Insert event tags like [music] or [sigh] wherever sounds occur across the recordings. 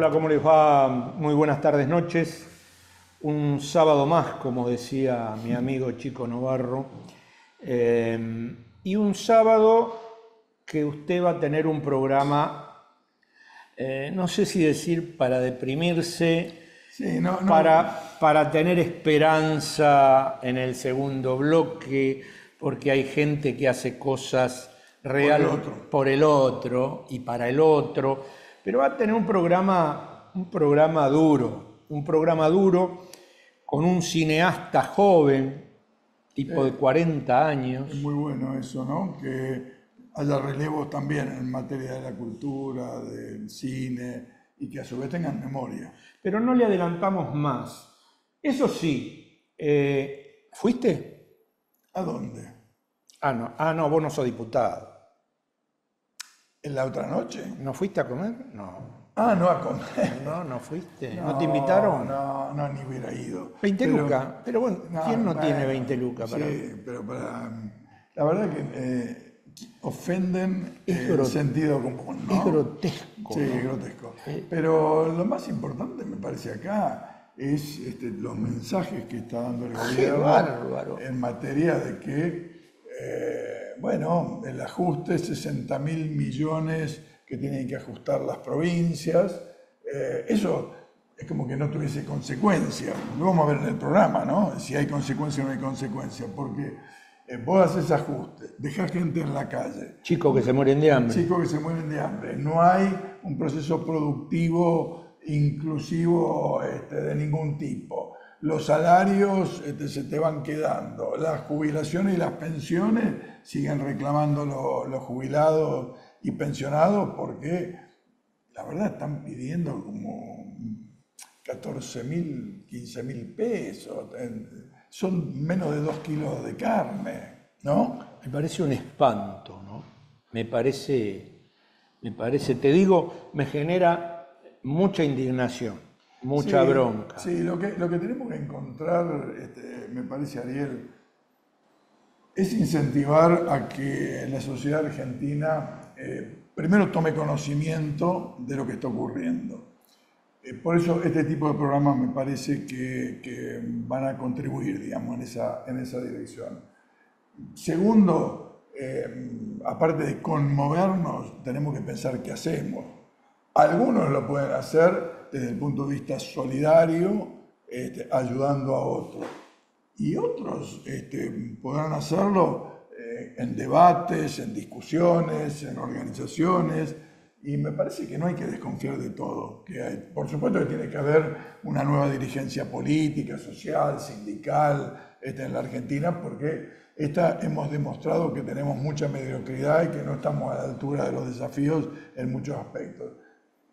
Hola, ¿cómo les va? Muy buenas tardes, noches. Un sábado más, como decía mi amigo Chico Novarro. Eh, y un sábado que usted va a tener un programa, eh, no sé si decir para deprimirse, Para, para tener esperanza en el segundo bloque, porque hay gente que hace cosas real por el otro y para el otro, pero va a tener un programa, un programa duro, un programa duro con un cineasta joven, tipo de 40 años. Es muy bueno eso, ¿no? Que haya relevos también en materia de la cultura, del cine, y que a su vez tengan memoria. Pero no le adelantamos más. Eso sí, eh, ¿fuiste? ¿A dónde? Ah, no, ah, no, vos no sos diputado. ¿En la otra noche? ¿No fuiste a comer? No. Ah, no a comer. No, no fuiste. ¿No, te invitaron? No, no, ni hubiera ido. 20 lucas. Pero bueno, ¿quién no, tiene 20 lucas? Para... Sí, pero para. La verdad que eh, ofenden el sentido común. ¿no? Es grotesco. Sí, es grotesco. Eh, pero lo más importante, me parece acá, es este, los mensajes que está dando el gobierno en materia de que. Eh, bueno, el ajuste, 60 mil millones que tienen que ajustar las provincias, eh, eso es como que no tuviese consecuencia. Lo vamos a ver en el programa, ¿no? Si hay consecuencia o no hay consecuencia, porque eh, vos haces ajuste, dejás gente en la calle. Chicos que se mueren de hambre. Chicos que se mueren de hambre. No hay un proceso productivo inclusivo este, de ningún tipo los salarios este, se te van quedando, las jubilaciones y las pensiones siguen reclamando los jubilados y pensionados porque la verdad están pidiendo como 14 mil, 15 mil pesos, son menos de dos kilos de carne, ¿no? Me parece un espanto, ¿no? Me parece, me parece, te digo, me genera mucha indignación Mucha bronca. Sí, lo que, lo que tenemos que encontrar, este, me parece, Ariel, es incentivar a que la sociedad argentina eh, primero tome conocimiento de lo que está ocurriendo. Eh, por eso este tipo de programas me parece que, van a contribuir, digamos, en esa, en esa dirección. Segundo, eh, aparte de conmovernos, tenemos que pensar qué hacemos. Algunos lo pueden hacer desde el punto de vista solidario, este, ayudando a otros. Y otros este, podrán hacerlo eh, en debates, en discusiones, en organizaciones, y me parece que no hay que desconfiar de todo. Que por supuesto que tiene que haber una nueva dirigencia política, social, sindical este, en la Argentina, porque esta, hemos demostrado que tenemos mucha mediocridad y que no estamos a la altura de los desafíos en muchos aspectos.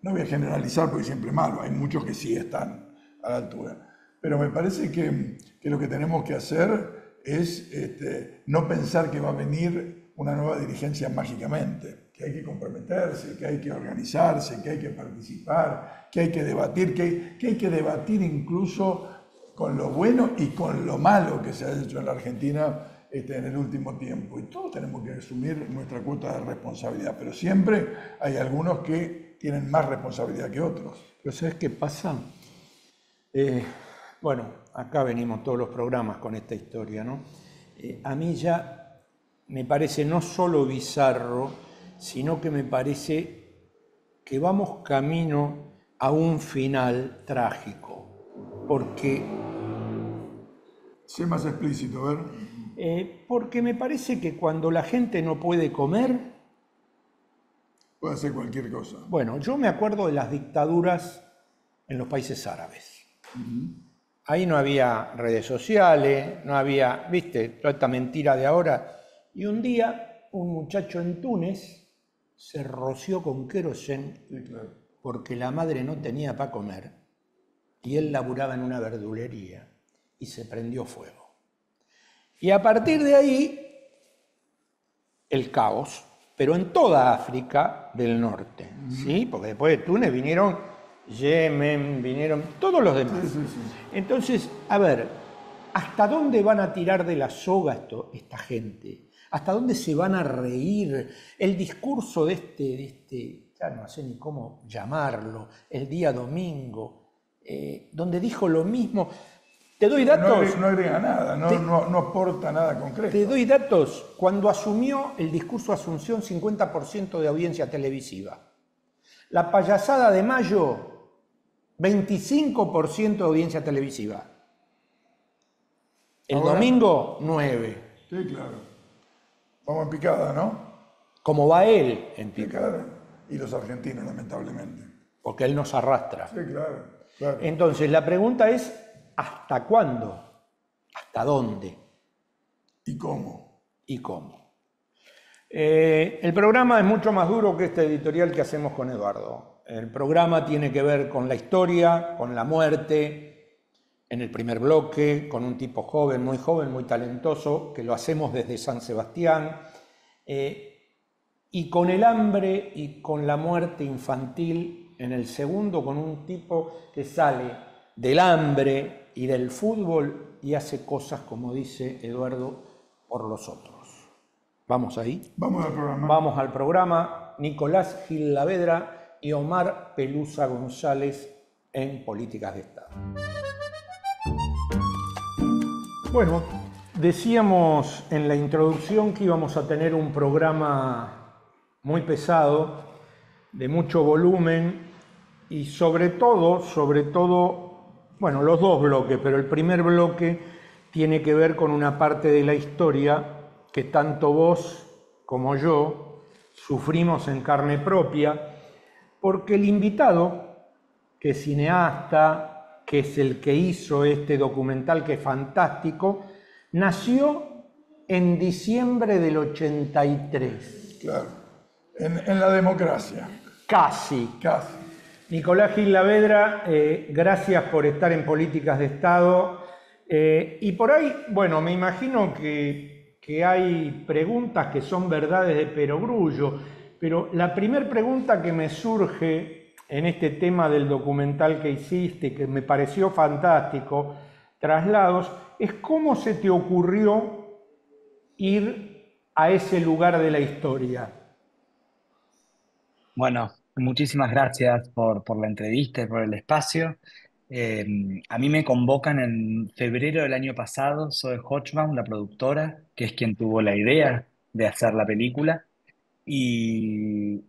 No voy a generalizar porque siempre malo, hay muchos que sí están a la altura. Pero me parece que, lo que tenemos que hacer es este, no pensar que va a venir una nueva dirigencia mágicamente, que hay que comprometerse, que hay que organizarse, que hay que participar, que hay que debatir, que, que hay que debatir incluso con lo bueno y con lo malo que se ha hecho en la Argentina este, en el último tiempo. Y todos tenemos que asumir nuestra cuota de responsabilidad, pero siempre hay algunos que tienen más responsabilidad que otros. Pero ¿sabes qué pasa? Eh, bueno, acá venimos todos los programas con esta historia, ¿no? Eh, a mí ya me parece no solo bizarro, sino que me parece que vamos camino a un final trágico, porque... Sé más explícito, a ver. Eh, porque me parece que cuando la gente no puede comer, Puede hacer cualquier cosa. Bueno, yo me acuerdo de las dictaduras en los países árabes. Ahí no había redes sociales, no había, viste, toda esta mentira de ahora. Y un día un muchacho en Túnez se roció con querosén porque la madre no tenía para comer y él laburaba en una verdulería y se prendió fuego. Y a partir de ahí, el caos pero en toda África del norte, ¿sí? Porque después de Túnez vinieron Yemen, vinieron todos los demás. Entonces, a ver, ¿hasta dónde van a tirar de la soga esto, esta gente? ¿Hasta dónde se van a reír? El discurso de este, de este ya no sé ni cómo llamarlo, el día domingo, eh, donde dijo lo mismo. Te doy datos. No, agrega nada, no, aporta nada concreto. Te doy datos. Cuando asumió el discurso Asunción, 50% de audiencia televisiva. La payasada de mayo, 25% de audiencia televisiva. El domingo, 9. Sí, claro. Vamos en picada, ¿no? Como va él en picada. Y los argentinos, lamentablemente. Porque él nos arrastra. Sí, claro. claro. Entonces, la pregunta es, ¿hasta cuándo? ¿Hasta dónde? ¿Y cómo? ¿Y cómo? Eh, el programa es mucho más duro que este editorial que hacemos con Eduardo. El programa tiene que ver con la historia, con la muerte, en el primer bloque, con un tipo joven, muy joven, muy talentoso, que lo hacemos desde San Sebastián, eh, y con el hambre y con la muerte infantil en el segundo, con un tipo que sale del hambre y del fútbol y hace cosas, como dice Eduardo, por los otros. ¿Vamos ahí? Vamos al programa. Vamos al programa. Nicolás Gil Lavedra y Omar Pelusa González en Políticas de Estado. Bueno, decíamos en la introducción que íbamos a tener un programa muy pesado, de mucho volumen y sobre todo, sobre todo, bueno, los dos bloques, pero el primer bloque tiene que ver con una parte de la historia que tanto vos como yo sufrimos en carne propia, porque el invitado, que es cineasta, que es el que hizo este documental que es fantástico, nació en diciembre del 83. Claro, en, la democracia. Casi. Casi. Nicolás Gil Lavedra, eh, gracias por estar en Políticas de Estado. Eh, y por ahí, bueno, me imagino que, que hay preguntas que son verdades de perogrullo, pero la primera pregunta que me surge en este tema del documental que hiciste, que me pareció fantástico, Traslados, es cómo se te ocurrió ir a ese lugar de la historia. Bueno, muchísimas gracias por, la entrevista y por el espacio. Eh, a mí me convocan en febrero del año pasado, soy Hodgman, la productora, que es quien tuvo la idea de hacer la película. Y,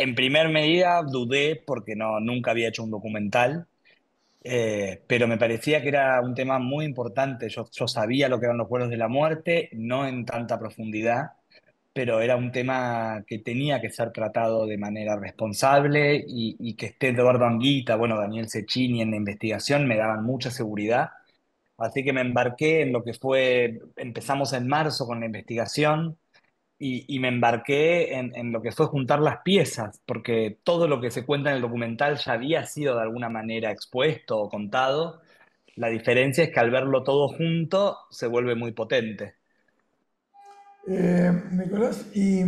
en primer medida dudé porque no, nunca había hecho un documental, eh, pero me parecía que era un tema muy importante. Yo sabía lo que eran los vuelos de la muerte, no en tanta profundidad, pero era un tema que tenía que ser tratado de manera responsable y, que esté Eduardo Anguita, bueno, Daniel Cecchini en la investigación me daban mucha seguridad. Así que me embarqué en lo que fue, empezamos en marzo con la investigación, y, me embarqué en, lo que fue juntar las piezas, porque todo lo que se cuenta en el documental ya había sido de alguna manera expuesto o contado. La diferencia es que al verlo todo junto se vuelve muy potente. Eh, Nicolás, ¿y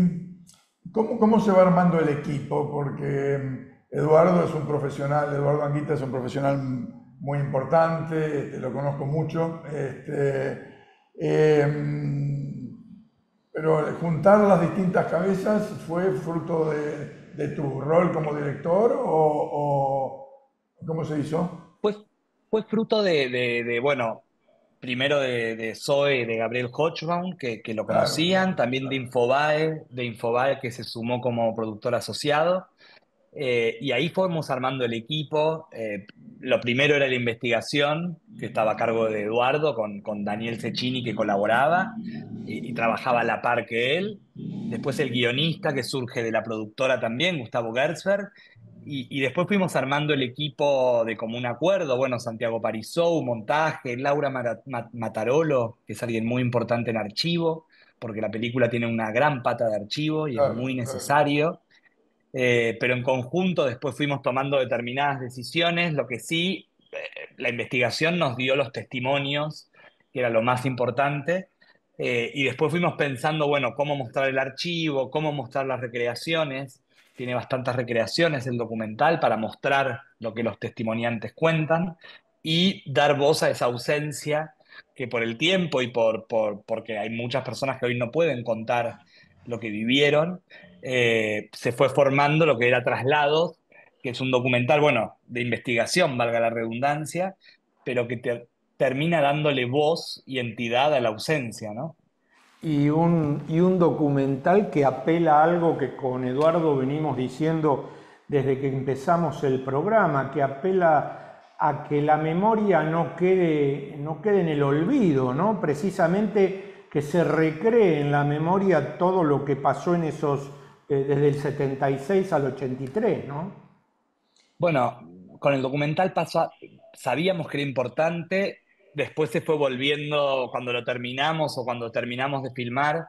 cómo, cómo, se va armando el equipo? Porque Eduardo es un profesional, Eduardo Anguita es un profesional muy importante, este, lo conozco mucho. Este, eh, pero juntar las distintas cabezas fue fruto de, tu rol como director o, cómo se hizo? Pues fue fruto de, bueno, primero de, de Zoe, de Gabriel Hochbaum, que, que lo conocían, también de Infobae, de Infobae que se sumó como productor asociado. Eh, y ahí fuimos armando el equipo. Eh, lo primero era la investigación, que estaba a cargo de Eduardo, con, con Daniel Cecchini, que colaboraba y, trabajaba a la par que él. Después el guionista, que surge de la productora también, Gustavo Gertzberg. Y, después fuimos armando el equipo de común acuerdo. Bueno, Santiago Parisou, montaje, Laura Matarolo, que es alguien muy importante en archivo, porque la película tiene una gran pata de archivo y es muy necesario. Eh, pero en conjunto después fuimos tomando determinadas decisiones. Lo que sí, eh, la investigación nos dio los testimonios, que era lo más importante, eh, y después fuimos pensando, bueno, cómo mostrar el archivo, cómo mostrar las recreaciones. Tiene bastantes recreaciones el documental para mostrar lo que los testimoniantes cuentan y dar voz a esa ausencia que por el tiempo y por, por, porque hay muchas personas que hoy no pueden contar lo que vivieron, eh, se fue formando lo que era Traslados, que es un documental, bueno, de investigación, valga la redundancia, pero que te, termina dándole voz y entidad a la ausencia, ¿no? Y un, y un documental que apela a algo que con Eduardo venimos diciendo desde que empezamos el programa, que apela a que la memoria no quede, no quede en el olvido, ¿no? Precisamente que se recree en la memoria todo lo que pasó en esos, eh, desde el 76 al 83, ¿no? Bueno, con el documental pasó, sabíamos que era importante, después se fue volviendo, cuando lo terminamos o cuando terminamos de filmar,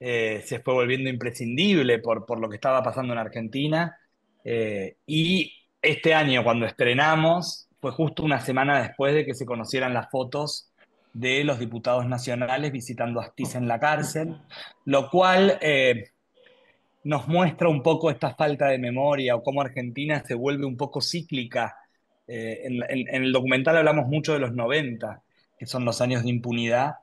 eh, se fue volviendo imprescindible por, lo que estaba pasando en Argentina. Eh, y este año, cuando estrenamos, fue justo una semana después de que se conocieran las fotos de los diputados nacionales visitando a Astiz en la cárcel, lo cual eh, nos muestra un poco esta falta de memoria o cómo Argentina se vuelve un poco cíclica eh, en, el documental hablamos mucho de los 90, que son los años de impunidad,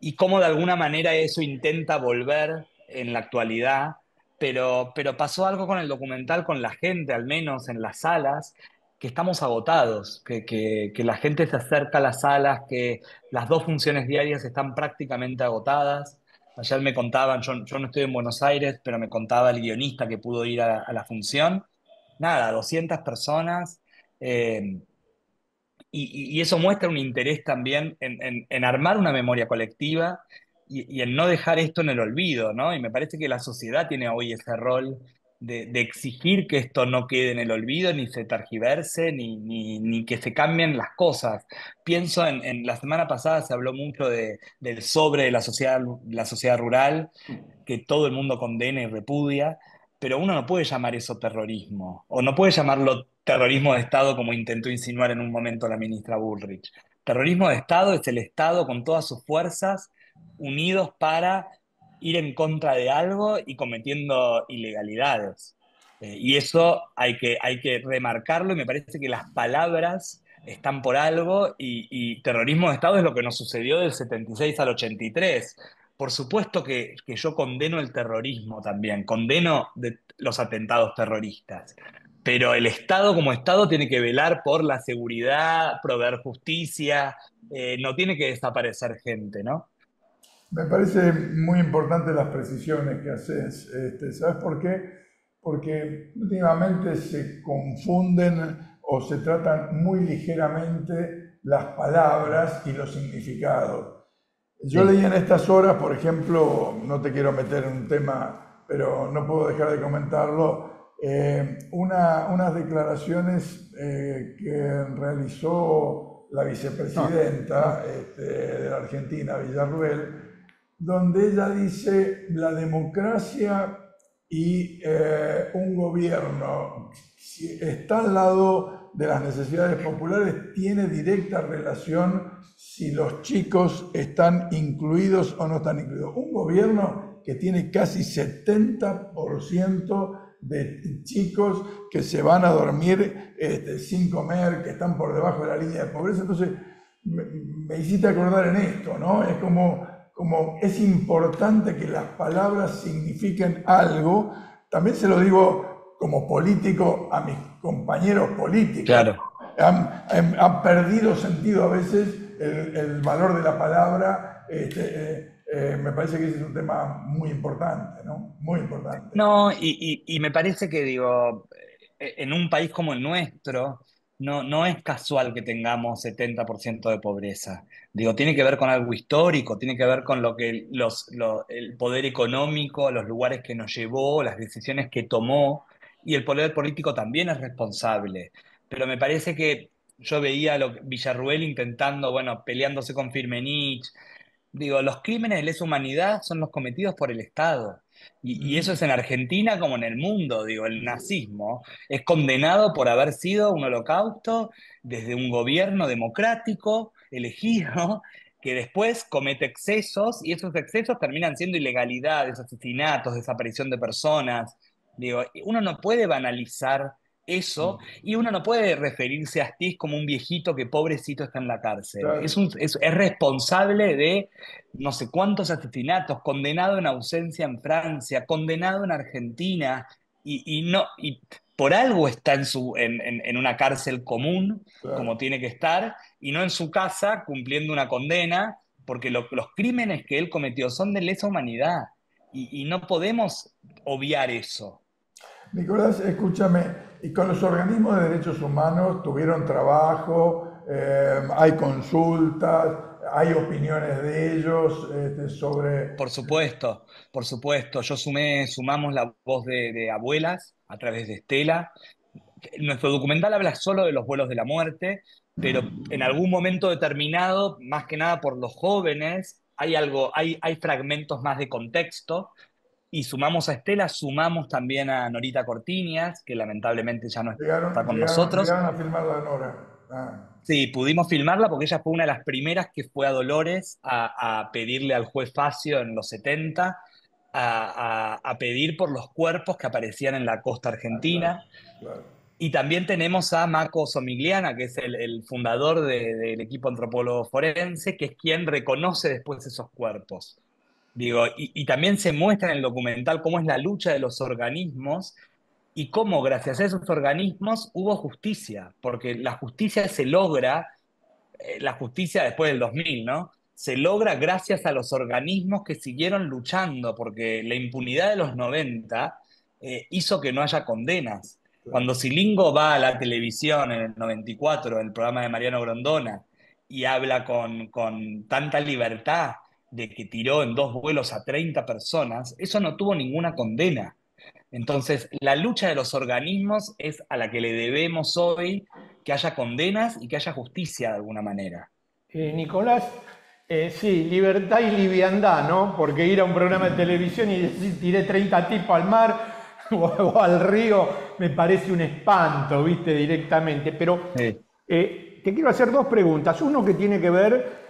y cómo de alguna manera eso intenta volver en la actualidad, pero, pero pasó algo con el documental, con la gente, al menos en las salas, que estamos agotados, que, que, la gente se acerca a las salas, que las dos funciones diarias están prácticamente agotadas. Ayer me contaban, yo, yo no estoy en Buenos Aires, pero me contaba el guionista que pudo ir a, la función. Nada, 200 personas, eh, y, eso muestra un interés también en, armar una memoria colectiva y, en no dejar esto en el olvido, ¿no? Y me parece que la sociedad tiene hoy ese rol de, exigir que esto no quede en el olvido, ni se targiverse, ni, ni, que se cambien las cosas. Pienso en, la semana pasada se habló mucho de, del sobre de la sociedad, la sociedad rural, que todo el mundo condena y repudia, pero uno no puede llamar eso terrorismo, o no puede llamarlo terrorismo de Estado como intentó insinuar en un momento la ministra Bullrich. Terrorismo de Estado es el Estado con todas sus fuerzas unidos para ir en contra de algo y cometiendo ilegalidades. Eh, y eso hay que, hay que remarcarlo y me parece que las palabras están por algo y, terrorismo de Estado es lo que nos sucedió del 76 al 83. Por supuesto que, que yo condeno el terrorismo también, condeno de los atentados terroristas, pero el Estado como Estado tiene que velar por la seguridad, proveer justicia, eh, no tiene que desaparecer gente, ¿no? Me parece muy importante las precisiones que haces. Este, ¿Sabes por qué? Porque últimamente se confunden o se tratan muy ligeramente las palabras y los significados. Yo leí en estas horas, por ejemplo, no te quiero meter en un tema, pero no puedo dejar de comentarlo, eh, unas declaraciones eh, que realizó la vicepresidenta este, de la Argentina, Villarruel, donde ella dice la democracia y eh, un gobierno si está al lado de las necesidades populares tiene directa relación si los chicos están incluidos o no están incluidos. Un gobierno que tiene casi 70% de chicos que se van a dormir este, sin comer, que están por debajo de la línea de pobreza. Entonces, me, hiciste acordar en esto, ¿no? Es como, como es importante que las palabras signifiquen algo. También se lo digo como político a mis compañeros políticos. Claro. Han, perdido sentido a veces el, valor de la palabra. Este, eh, eh, me parece que ese es un tema muy importante, ¿no? Muy importante. No, y, me parece que, digo, eh, en un país como el nuestro, no, no es casual que tengamos 70% de pobreza. Digo, tiene que ver con algo histórico, tiene que ver con lo que los, el poder económico, los lugares que nos llevó, las decisiones que tomó, y el poder político también es responsable. Pero me parece que yo veía a lo, Villarruel intentando, bueno, peleándose con Firmenich, Digo, los crímenes de lesa humanidad son los cometidos por el Estado. Y, eso es en Argentina como en el mundo. Digo, el nazismo es condenado por haber sido un holocausto desde un gobierno democrático elegido [laughs] que después comete excesos y esos excesos terminan siendo ilegalidades, asesinatos, desaparición de personas. Digo, uno no puede banalizar eso, y uno no puede referirse a Astiz como un viejito que pobrecito está en la cárcel. Es, es, responsable de no sé cuántos asesinatos, condenado en ausencia en Francia, condenado en Argentina, y, no, y por algo está en, su, en, una cárcel común, como tiene que estar, y no en su casa cumpliendo una condena, porque los crímenes que él cometió son de lesa humanidad, y, y no podemos obviar eso. Nicolás, escúchame, y con los organismos de derechos humanos tuvieron trabajo, eh, hay consultas, hay opiniones de ellos este, sobre... Por supuesto, por supuesto. Yo sumé, sumamos la voz de, abuelas a través de Estela. Nuestro documental habla solo de los vuelos de la muerte, pero en algún momento determinado, más que nada por los jóvenes, hay algo, hay, hay fragmentos más de contexto y sumamos a Estela, sumamos también a Norita Cortinias, que lamentablemente ya no está con nosotros. Llegaron a filmarla, Nora. Ah. Sí, pudimos filmarla porque ella fue una de las primeras que fue a Dolores a, pedirle al juez Facio en los 70 a, pedir por los cuerpos que aparecían en la costa argentina. Y también tenemos a Marco Somigliana, que es el, fundador del equipo antropólogo forense, que es quien reconoce después esos cuerpos. Digo, y, también se muestra en el documental cómo es la lucha de los organismos y cómo gracias a esos organismos hubo justicia, porque la justicia se logra, eh, la justicia después del 2000, ¿no? Se logra gracias a los organismos que siguieron luchando, porque la impunidad de los 90 eh, hizo que no haya condenas. Cuando Silingo va a la televisión en el 94, el programa de Mariano Grondona, y habla con, con tanta libertad de que tiró en dos vuelos a 30 personas, eso no tuvo ninguna condena. Entonces, la lucha de los organismos es a la que le debemos hoy que haya condenas y que haya justicia de alguna manera. Eh, Nicolás, eh, sí, libertad y liviandad, ¿no? Porque ir a un programa de televisión y decir tiré 30 tipos al mar [laughs] o, al río me parece un espanto, ¿viste? Directamente. Pero eh, te quiero hacer dos preguntas. Uno que tiene que ver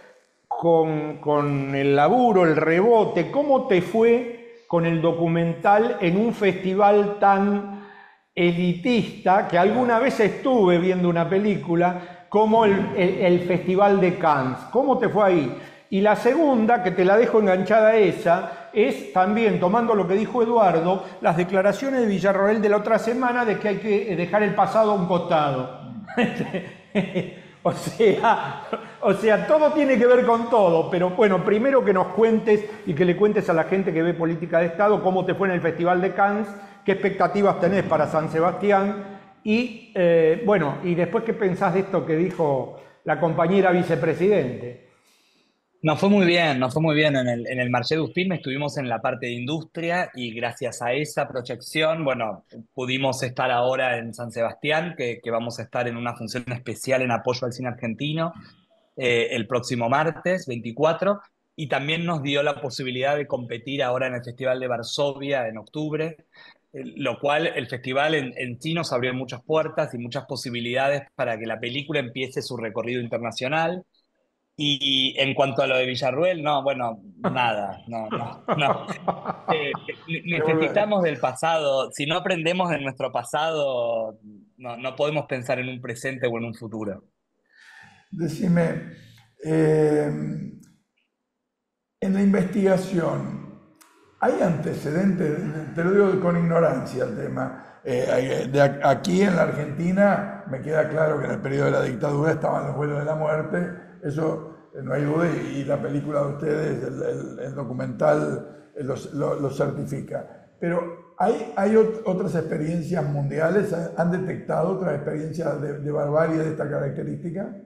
con, el laburo, el rebote, ¿cómo te fue con el documental en un festival tan elitista que alguna vez estuve viendo una película como el, Festival de Cannes? ¿Cómo te fue ahí? Y la segunda, que te la dejo enganchada esa, es también, tomando lo que dijo Eduardo, las declaraciones de Villarroel de la otra semana de que hay que dejar el pasado a un costado. [laughs] [laughs] O sea, o sea, todo tiene que ver con todo, pero bueno, primero que nos cuentes y que le cuentes a la gente que ve política de Estado cómo te fue en el Festival de Cannes, qué expectativas tenés para San Sebastián y eh, bueno, y después qué pensás de esto que dijo la compañera vicepresidente. Nos fue muy bien, nos fue muy bien. En el, en el Marché estuvimos en la parte de industria y gracias a esa proyección, bueno, pudimos estar ahora en San Sebastián, que, que vamos a estar en una función especial en apoyo al cine argentino eh, el próximo martes 24 y también nos dio la posibilidad de competir ahora en el Festival de Varsovia en octubre, eh, lo cual el festival en, en sí nos abrió muchas puertas y muchas posibilidades para que la película empiece su recorrido internacional. Y en cuanto a lo de Villarruel, no, bueno, nada, no, no, no. [laughs] Eh, necesitamos del pasado. Si no aprendemos de nuestro pasado, no, no, podemos pensar en un presente o en un futuro. Decime, eh, en la investigación, ¿hay antecedentes? Te lo digo con ignorancia el tema. Eh, de aquí en la Argentina me queda claro que en el periodo de la dictadura estaban los vuelos de la muerte, eso eh, no hay duda, y, la película de ustedes, el, documental, eh, lo, certifica. Pero ¿hay, hay otras experiencias mundiales? ¿Han detectado otras experiencias de, barbarie de esta característica?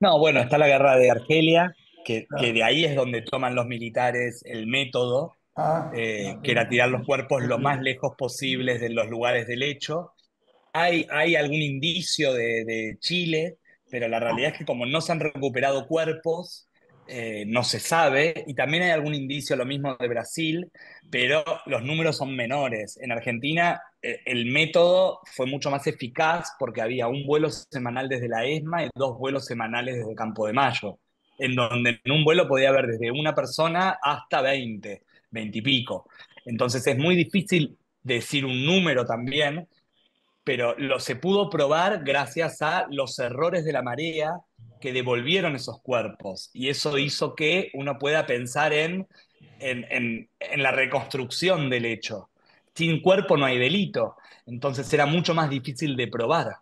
No, bueno, está la guerra de Argelia, que, que de ahí es donde toman los militares el método, ah, eh, que era tirar los cuerpos lo más lejos posibles de los lugares del hecho. Hay, hay algún indicio de, de Chile, pero la realidad es que como no se han recuperado cuerpos, eh, no se sabe, y también hay algún indicio, lo mismo de Brasil, pero los números son menores. En Argentina eh, el método fue mucho más eficaz porque había un vuelo semanal desde la ESMA y dos vuelos semanales desde Campo de Mayo, en donde en un vuelo podía haber desde una persona hasta 20, 20 y pico. Entonces es muy difícil decir un número también, pero lo se pudo probar gracias a los errores de la marea que devolvieron esos cuerpos. Y eso hizo que uno pueda pensar en, en, en, la reconstrucción del hecho. Sin cuerpo no hay delito. Entonces era mucho más difícil de probar.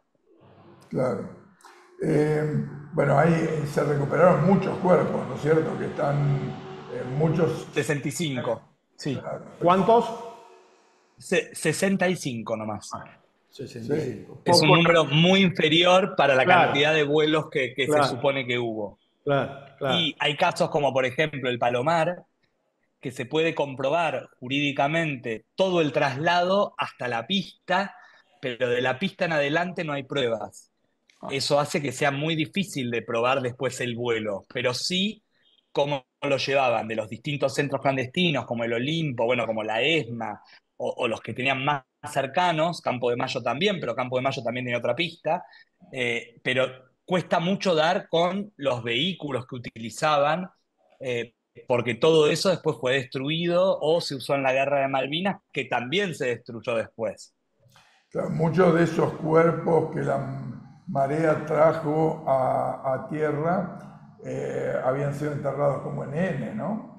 Claro. Eh, bueno, ahí se recuperaron muchos cuerpos, ¿no es cierto? Que están eh, muchos... 65, sí. ¿Cuántos? 65 nomás. Ah, 65. Es un número muy inferior para la cantidad de vuelos que, se supone que hubo. Y hay casos como, por ejemplo, el Palomar, que se puede comprobar jurídicamente todo el traslado hasta la pista, pero de la pista en adelante no hay pruebas. Ah. Eso hace que sea muy difícil de probar después el vuelo, pero sí cómo lo llevaban de los distintos centros clandestinos, como el Olimpo, bueno, como la ESMA, o, los que tenían más cercanos, Campo de Mayo también, pero Campo de Mayo también tiene otra pista, eh, pero cuesta mucho dar con los vehículos que utilizaban, eh, porque todo eso después fue destruido o se usó en la guerra de Malvinas, que también se destruyó después. muchos de esos cuerpos que la marea trajo a, tierra eh, habían sido enterrados como en ¿no?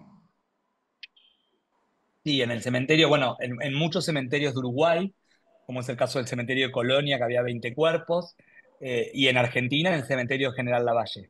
Sí, en el cementerio, bueno, en, muchos cementerios de Uruguay, como es el caso del cementerio de Colonia, que había 20 cuerpos, eh, y en Argentina, en el cementerio General Lavalle,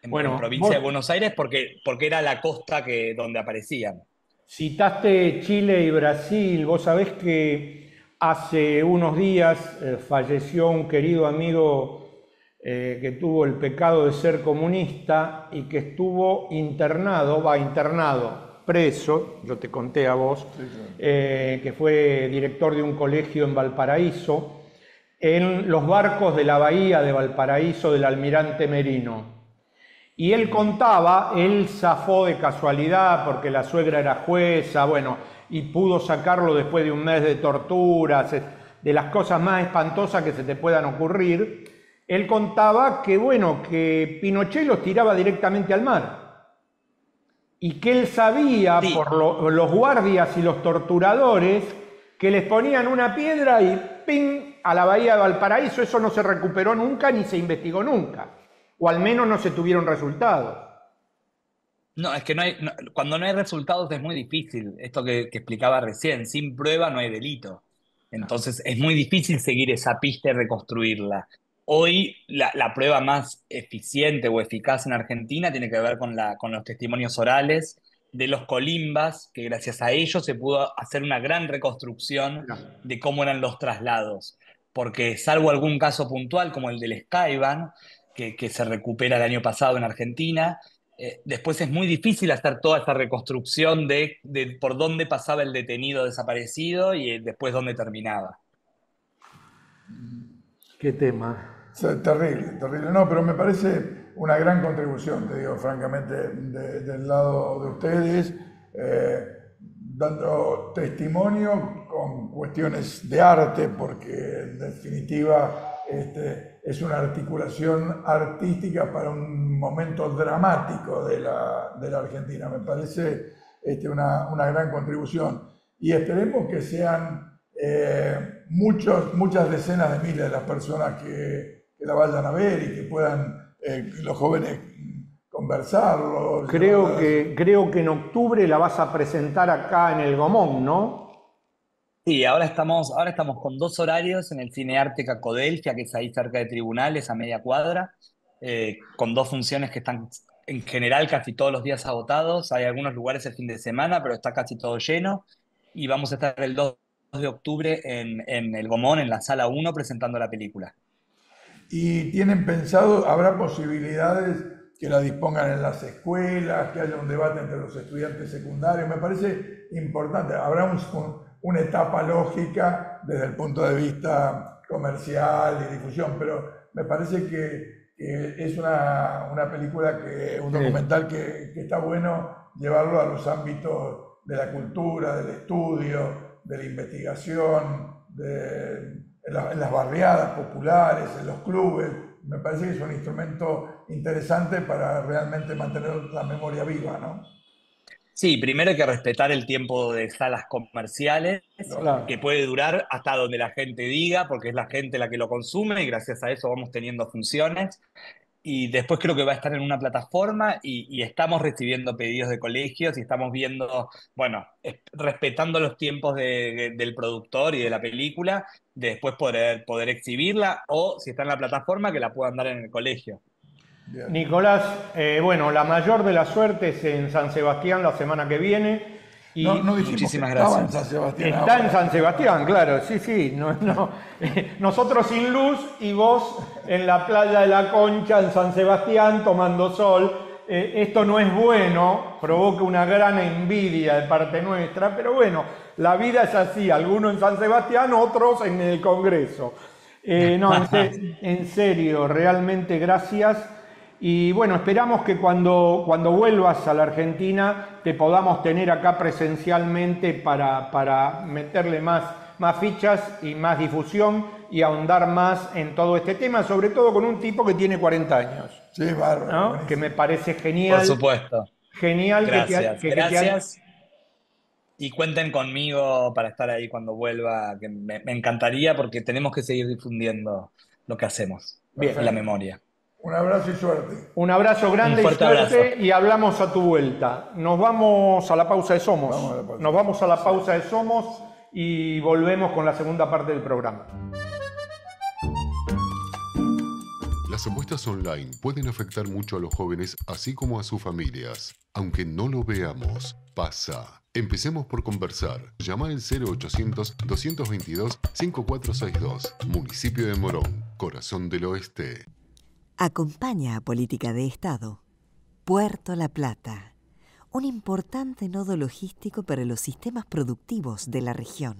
en, bueno, en provincia de Buenos Aires, porque, porque era la costa que, donde aparecían. Citaste Chile y Brasil, vos sabés que hace unos días eh, falleció un querido amigo eh, que tuvo el pecado de ser comunista y que estuvo internado, va internado preso, yo te conté a vos, eh, que fue director de un colegio en Valparaíso, en los barcos de la bahía de Valparaíso del almirante Merino. Y él contaba, él zafó de casualidad porque la suegra era jueza, bueno, y pudo sacarlo después de un mes de torturas, de las cosas más espantosas que se te puedan ocurrir. Él contaba que, bueno, que Pinochet los tiraba directamente al mar y que él sabía por los guardias y los torturadores que les ponían una piedra y ¡ping! a la bahía de Valparaíso. Eso no se recuperó nunca ni se investigó nunca, o al menos no se tuvieron resultados. No, es que no hay, cuando no hay resultados es muy difícil. Esto que, que explicaba recién, sin prueba no hay delito. Entonces es muy difícil seguir esa pista y reconstruirla. Hoy la, prueba más eficiente o eficaz en Argentina tiene que ver con, la, con los testimonios orales de los colimbas, que gracias a ellos se pudo hacer una gran reconstrucción de cómo eran los traslados. Porque salvo algún caso puntual como el del Skyban, que, que se recupera el año pasado en Argentina, eh, después es muy difícil hacer toda esta reconstrucción de, de, por dónde pasaba el detenido desaparecido y eh, después dónde terminaba. Qué tema. Terrible, terrible. No, pero me parece una gran contribución, te digo francamente, del lado de ustedes, eh, dando testimonio con cuestiones de arte, porque en definitiva este, es una articulación artística para un momento dramático de la, de la Argentina. Me parece este, una, una, gran contribución. Y esperemos que sean eh, muchos, muchas decenas de miles de las personas que que la vayan a ver y que puedan eh, los jóvenes conversarlo. Creo que, creo que en octubre la vas a presentar acá en el Gomón, ¿no? Sí, ahora estamos, ahora estamos con dos horarios en el Cine Arte Cacodelfia, que es ahí cerca de tribunales, a media cuadra, eh, con dos funciones que están en general casi todos los días agotados. Hay algunos lugares el fin de semana, pero está casi todo lleno. Y vamos a estar el 2 de octubre en, en el Gomón, en la sala 1, presentando la película y tienen pensado, habrá posibilidades que la dispongan en las escuelas, que haya un debate entre los estudiantes secundarios. Me parece importante, habrá un, una etapa lógica desde el punto de vista comercial y difusión, pero me parece que, es una, una, película, que, un documental que, que está bueno llevarlo a los ámbitos de la cultura, del estudio, de la investigación, de, en, las barriadas populares, en los clubes. Me parece que es un instrumento interesante para realmente mantener la memoria viva, ¿no? Sí, primero hay que respetar el tiempo de salas comerciales, que puede durar hasta donde la gente diga, porque es la gente la que lo consume y gracias a eso vamos teniendo funciones. Y después creo que va a estar en una plataforma y, estamos recibiendo pedidos de colegios y estamos viendo, bueno, respetando los tiempos del productor y de la película, de después poder, poder exhibirla o si está en la plataforma que la puedan dar en el colegio. Nicolás, eh, bueno, la mayor de las suertes en San Sebastián la semana que viene. Y no, no muchísimas gracias. en San Sebastián. Está en San Sebastián, claro, sí, sí. No, [laughs] Nosotros sin luz y vos en la playa de la Concha en San Sebastián tomando sol. Eh, esto no es bueno, provoca una gran envidia de parte nuestra, pero bueno, la vida es así, algunos en San Sebastián, otros en el Congreso. Eh, no, en [laughs] serio, realmente gracias. Y bueno, esperamos que cuando, cuando vuelvas a la Argentina te podamos tener acá presencialmente para, para meterle más, más fichas y más difusión y ahondar más en todo este tema, sobre todo con un tipo que tiene 40 años. Sí, bárbaro. Que me parece genial. Por supuesto. Genial gracias, que, gracias. Y cuenten conmigo para estar ahí cuando vuelva, que me, encantaría porque tenemos que seguir difundiendo lo que hacemos Bien. la memoria. Un abrazo y suerte. Un abrazo grande y suerte y hablamos a tu vuelta. Nos vamos a la pausa de Somos. Nos vamos a la pausa de Somos y volvemos con la segunda parte del programa. Las apuestas online pueden afectar mucho a los jóvenes así como a sus familias. Aunque no lo veamos, pasa. Empecemos por conversar. Llama al 0800-222-5462. Municipio de Morón, Corazón del Oeste. Acompaña a Política de Estado. Puerto La Plata, un importante nodo logístico para los sistemas productivos de la región.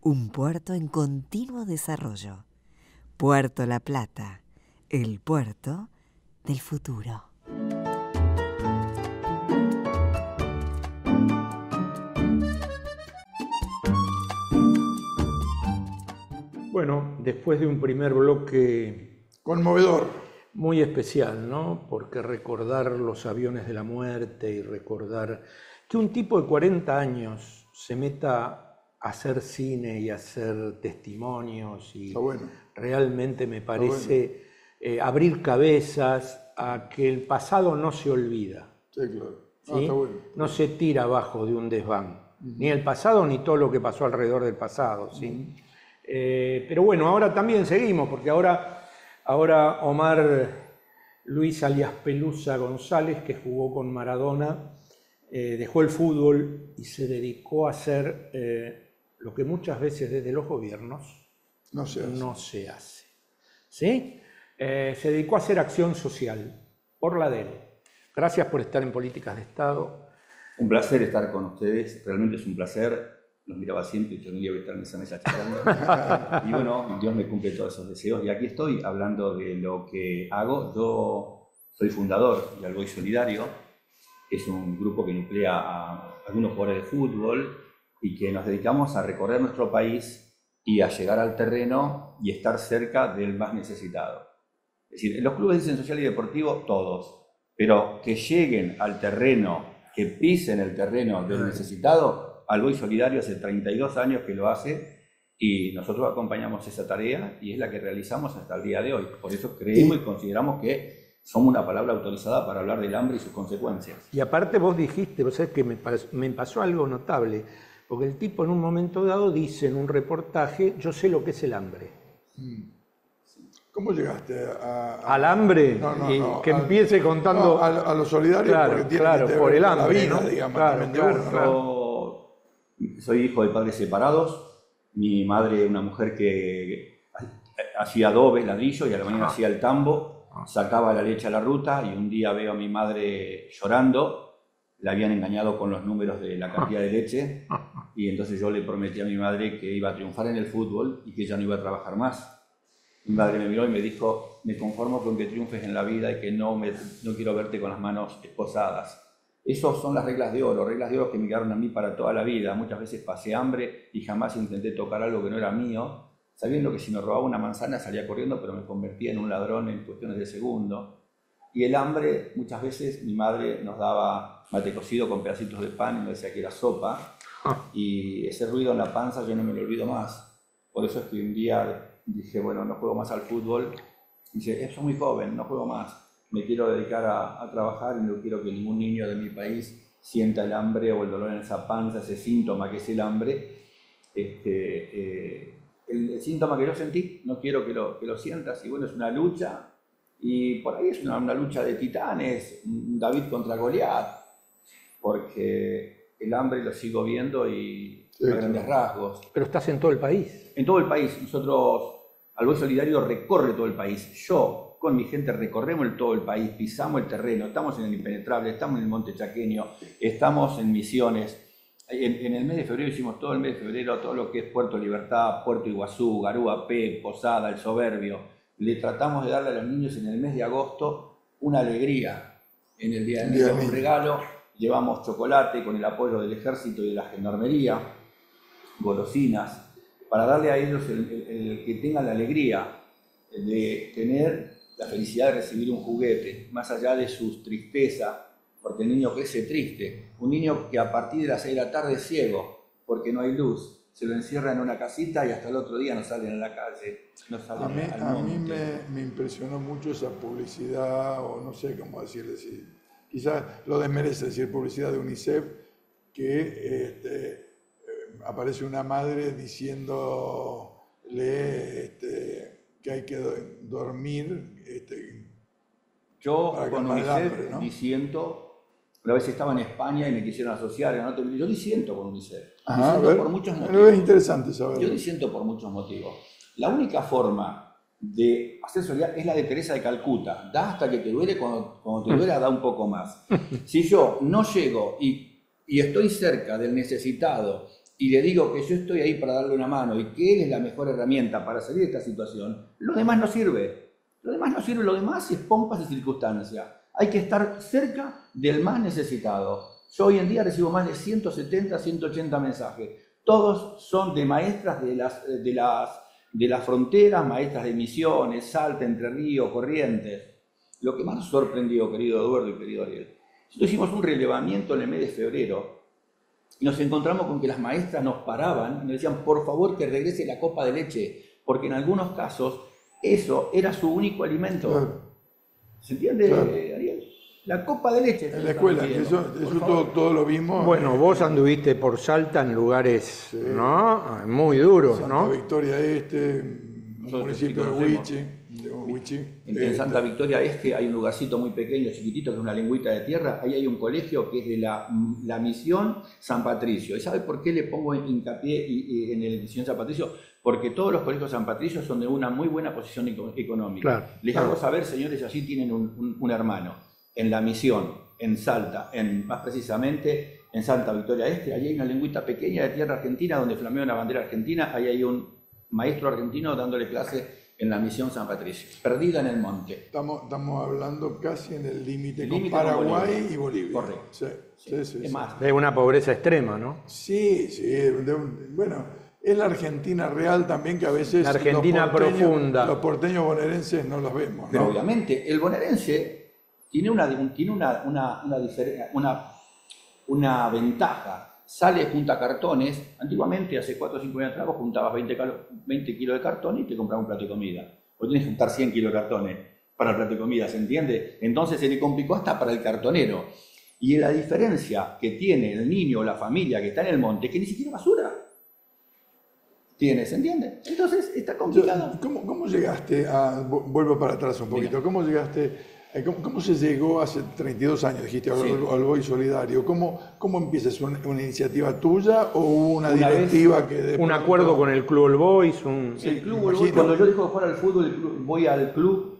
Un puerto en continuo desarrollo. Puerto La Plata, el puerto del futuro. Bueno, después de un primer bloque conmovedor muy especial, ¿no? Porque recordar los aviones de la muerte y recordar que un tipo de 40 años se meta a hacer cine y a hacer testimonios y realmente me parece eh, abrir cabezas a que el pasado no se olvida. Sí, claro. No, se tira abajo de un desván. Ni el pasado ni todo lo que pasó alrededor del pasado. ¿sí? Eh, pero bueno, ahora también seguimos, porque ahora Ahora Omar Luis alias Pelusa González, que jugó con Maradona, eh, dejó el fútbol y se dedicó a hacer eh, lo que muchas veces desde los gobiernos no se hace. No se, hace. ¿Sí? Eh, se dedicó a hacer acción social por la DEL. Gracias por estar en Políticas de Estado. Un placer estar con ustedes, realmente es un placer los miraba siempre y yo día voy a estar en esa mesa charlando. y bueno, Dios me cumple todos esos deseos. Y aquí estoy hablando de lo que hago. Yo soy fundador de Algoy Solidario, es un grupo que nuclea a algunos jugadores de fútbol y que nos dedicamos a recorrer nuestro país y a llegar al terreno y estar cerca del más necesitado. Es decir, los clubes dicen social y deportivo, todos, pero que lleguen al terreno, que pisen el terreno del necesitado, Algo Solidario hace 32 años que lo hace y nosotros acompañamos esa tarea y es la que realizamos hasta el día de hoy. Por eso creemos y consideramos que somos una palabra autorizada para hablar del hambre y sus consecuencias. Y aparte vos dijiste, vos sabés que me, me pasó algo notable, porque el tipo en un momento dado dice en un reportaje, yo sé lo que es el hambre. ¿Cómo llegaste a, al hambre? y que empiece contando. a, los solidarios porque claro, por el hambre, la vida, digamos, soy hijo de padres separados. Mi madre, una mujer que hacía adobe, ladrillo, y a la mañana hacía el tambo, sacaba la leche a la ruta, y un día veo a mi madre llorando. Le habían engañado con los números de la cantidad de leche, [laughs] y entonces yo le prometí a mi madre que iba a triunfar en el fútbol y que ya no iba a trabajar más. Mi madre me miró y me dijo, me conformo con que triunfes en la vida y que no, me, no quiero verte con las manos esposadas. Esas son las reglas de oro, reglas de oro que me quedaron a mí para toda la vida. Muchas veces pasé hambre y jamás intenté tocar algo que no era mío, sabiendo que si me robaba una manzana salía corriendo, pero me convertía en un ladrón en cuestiones de segundo. Y el hambre, muchas veces mi madre nos daba mate cocido con pedacitos de pan y me decía que era sopa. Ah. Y ese ruido en la panza yo no me lo olvido más. Por eso es que un día dije, bueno, no juego más al fútbol. Y dice, soy muy joven, no juego más. Me quiero dedicar a, a trabajar y no quiero que ningún niño de mi país sienta el hambre o el dolor en esa panza, ese síntoma que es el hambre. Este, eh, el, el síntoma que yo sentí, no quiero que lo, que lo sientas. Y bueno, es una lucha. Y por ahí es una, una lucha de titanes, David contra Goliat, porque el hambre lo sigo viendo y Sí, a grandes rasgos. Pero estás en todo el país. En todo el país, nosotros, Alboy Solidario recorre todo el país. Yo, con mi gente, recorremos el, todo el país, pisamos el terreno, estamos en el Impenetrable, estamos en el Monte Chaqueño, estamos en Misiones. En, en el mes de febrero hicimos todo el mes de febrero, todo lo que es Puerto Libertad, Puerto Iguazú, Garúa P, Posada, El Soberbio. Le tratamos de darle a los niños en el mes de agosto una alegría. En el Día del Niño, un regalo, llevamos chocolate con el apoyo del ejército y de la gendarmería golosinas, para darle a ellos el, el- el que tengan la alegría de tener la felicidad de recibir un juguete, más allá de su tristeza, porque el niño crece triste. Un niño que a partir de las 6 de la tarde es ciego, porque no hay luz, se lo encierra en una casita y hasta el otro día no salen a la calle, no A mí, al a mí me, me impresionó mucho esa publicidad, o no sé cómo decirle, si, quizás lo desmerece decir publicidad de UNICEF, que este, eh, aparece una madre diciéndole este, que hay que do- dormir. Este, Yo con UNICEF ¿no? disiento, una vez estaba en España y me quisieron asociar, ¿no? yo disiento con UNICEF. Ajá, Disiento ver, por muchos motivos. es interesante saberlo. Yo disiento por muchos motivos. La única forma de hacer solidaridad es la de Teresa de Calcuta. Da hasta que te duele, cuando, cuando te duele da un poco más. [laughs] Si yo no llego y, y estoy cerca del necesitado y le digo que yo estoy ahí para darle una mano y que él es la mejor herramienta para salir de esta situación, lo demás no sirve. Lo demás no sirve, lo demás es pompas y circunstancias. Hay que estar cerca del más necesitado. Yo hoy en día recibo más de 170, 180 mensajes. Todos son de maestras de las, de las, de las fronteras, maestras de Misiones, Salta, Entre Ríos, Corrientes. Lo que más sorprendió, querido Eduardo y querido Ariel, nosotros hicimos un relevamiento en el mes de febrero y nos encontramos con que las maestras nos paraban y nos decían, por favor, que regrese la copa de leche, porque en algunos casos eso era su único alimento. Claro. ¿Se entiende, Claro. Ariel? La copa de leche. En la escuela, eso, eso todo, todo lo vimos. Bueno, vos anduviste por Salta en lugares, ¿no? Muy duros, Santa ¿no? Victoria Este, municipio de sí Huichi. En, en Este, Santa Victoria Este hay un lugarcito muy pequeño, chiquitito, que es una lengüita de tierra. Ahí hay un colegio que es de la, la misión San Patricio. ¿Y sabe por qué le pongo hincapié y- y en el misión San Patricio? Porque todos los colegios San Patricio son de una muy buena posición eco- económica. Claro, Les claro. hago saber, señores, así tienen un, un- un hermano. En la misión, en Salta, en, más precisamente en Santa Victoria Este, ahí hay una lengüita pequeña de tierra argentina donde flamea una bandera argentina. Ahí hay un maestro argentino dándole clase en la misión San Patricio, perdida en el monte. Estamos, estamos hablando casi en el límite con Paraguay Bolivia. y Bolivia. Correcto. Sí, sí, sí. Es sí. más, De una pobreza extrema, ¿no? Sí, sí. de un- bueno, es la Argentina real también que a veces. La Argentina los porteños- profunda. Los porteños bonaerenses no los vemos, pero ¿no? obviamente el bonaerense tiene una, tiene una, una, una, una ventaja. Sale, junta cartones. Antiguamente, hace 4 o 5 años atrás, vos juntabas 20, calo- 20 kilos de cartón y te comprabas un plato de comida. Hoy tienes que juntar 100 kilos de cartones para el plato de comida, ¿se entiende? Entonces se le complicó hasta para el cartonero. Y la diferencia que tiene el niño o la familia que está en el monte, que ni siquiera basura tiene, ¿se entiende? Entonces está complicado. ¿Cómo, cómo llegaste a. vu- Vuelvo para atrás un poquito. ¿Cómo llegaste. Eh, ¿Cómo, cómo se llegó hace 32 años, dijiste, al, Sí. al Boy Solidario? ¿Cómo, cómo empiezas? ¿Una, una iniciativa tuya o una, Una vez- directiva que... de Un pronto- acuerdo con el Club All Boys, un... Sí, el club, cuando yo dejo de jugar al fútbol, voy al club,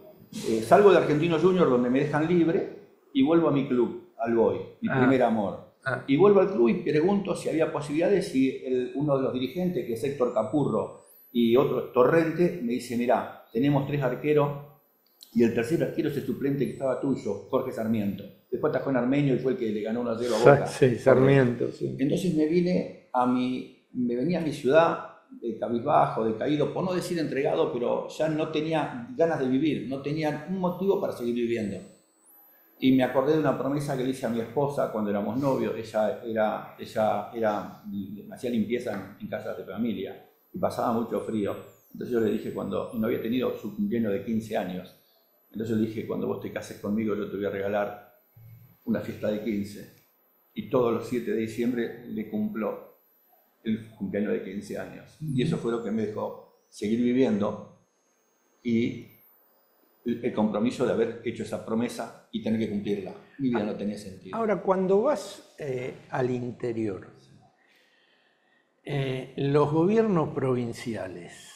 eh, salgo de Argentino Junior donde me dejan libre y vuelvo a mi club, al Boy, mi Ah. primer amor. Ah. Y vuelvo al club y pregunto si había posibilidades, si el- uno de los dirigentes, que es Héctor Capurro, y otro es Torrente, me dice, mirá, tenemos tres arqueros y el tercer arquero es el suplente que estaba tuyo, Jorge Sarmiento. Después atajó en Armenio y fue el que le ganó 1 a 0 a Boca. Sí, Sarmiento, sí. Entonces me vine a mi, me venía a mi ciudad de cabizbajo, decaído, por no decir entregado, pero ya no tenía ganas de vivir, no tenía un motivo para seguir viviendo. Y me acordé de una promesa que le hice a mi esposa cuando éramos novios. Ella, era, ella era, hacía limpieza en, en casas de familia y pasaba mucho frío. Entonces yo le dije, cuando no había tenido su cumpleaños de 15 años, entonces yo le dije, cuando vos te cases conmigo, yo te voy a regalar una fiesta de 15. Y todos los 7 de diciembre le cumplo el cumpleaños de 15 años. Y eso fue lo que me dejó seguir viviendo y el compromiso de haber hecho esa promesa y tener que cumplirla. Mi vida no tenía sentido. Ahora, cuando vas eh, al interior, eh, los gobiernos provinciales,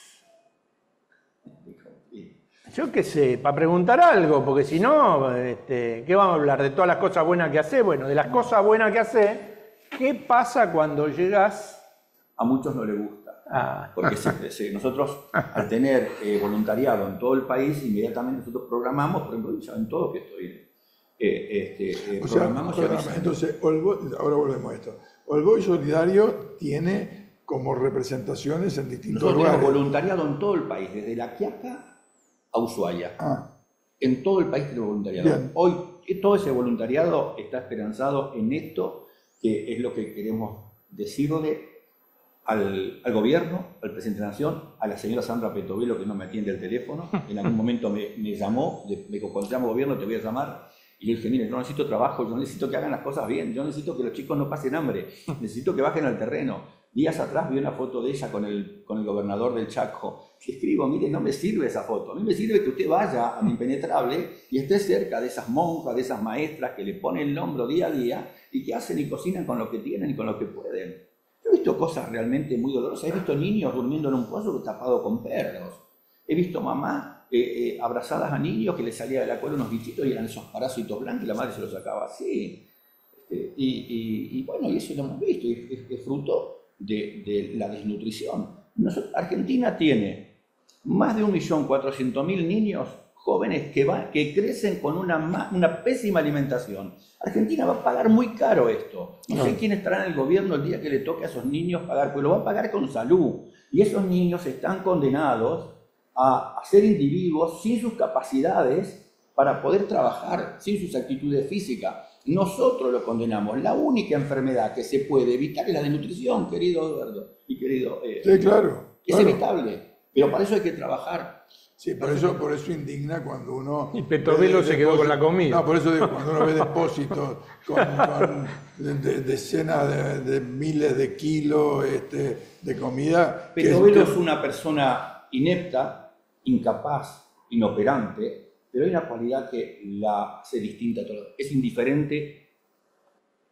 yo qué sé, para preguntar algo, porque si no, este, ¿qué vamos a hablar? ¿De todas las cosas buenas que hace? Bueno, de las cosas buenas que hace, ¿qué pasa cuando llegas? A muchos no les gusta. Ah. Porque nosotros, al tener eh, voluntariado en todo el país, inmediatamente nosotros programamos, por ejemplo, ya en todo que estoy, eh, este, eh, O sea, programamos avisamos. entonces, ahora volvemos a esto. All Boys Solidario tiene como representaciones en distintos Nosotros tenemos lugares. voluntariado en todo el país, desde La Quiaca a Ushuaia. Ah, En todo el país tenemos voluntariado. Bien. Hoy todo ese voluntariado está esperanzado en esto, que es lo que queremos decirle al, al gobierno, al presidente de la Nación, a la señora Sandra Petovelo, que no me atiende el teléfono. En algún momento me, me llamó, me dijo, cuando llamo gobierno te voy a llamar. Y yo dije, mire, no necesito trabajo, yo necesito que hagan las cosas bien, yo necesito que los chicos no pasen hambre, necesito que bajen al terreno. Días atrás vi una foto de ella con el, con el gobernador del Chaco. Y escribo, mire, no me sirve esa foto. A mí me sirve que usted vaya al impenetrable y esté cerca de esas monjas, de esas maestras que le ponen el hombro día a día y que hacen y cocinan con lo que tienen y con lo que pueden. Yo he visto cosas realmente muy dolorosas. He visto niños durmiendo en un pozo tapado con perros. He visto mamá eh, eh, abrazadas a niños que les salía de la cola unos bichitos y eran esos parásitos blancos y la madre se los sacaba así. Este, y, y- bueno, y eso lo hemos visto, es fruto de, de la desnutrición. Nosotros- Argentina tiene más de 1.400.000 niños jóvenes que, van, que crecen con una, una pésima alimentación. Argentina va a pagar muy caro esto. No sé quién estará en el gobierno el día que le toque a esos niños pagar, pero lo va a pagar con salud. Y esos niños están condenados a, a ser individuos sin sus capacidades para poder trabajar, sin sus actitudes físicas. Nosotros lo condenamos. La única enfermedad que se puede evitar es la desnutrición, querido Eduardo y querido. eh, sí, claro. es claro. evitable, pero para eso hay que trabajar. Sí, por eso, por eso indigna cuando uno... [laughs] Y Petovelo ve se quedó con la comida. No, por eso digo, cuando uno ve depósitos con, con de- de- decenas de, de miles de kilos este, de comida... Petovelo que- es una persona inepta, incapaz, inoperante, pero hay una cualidad que la hace distinta a todo. Es indiferente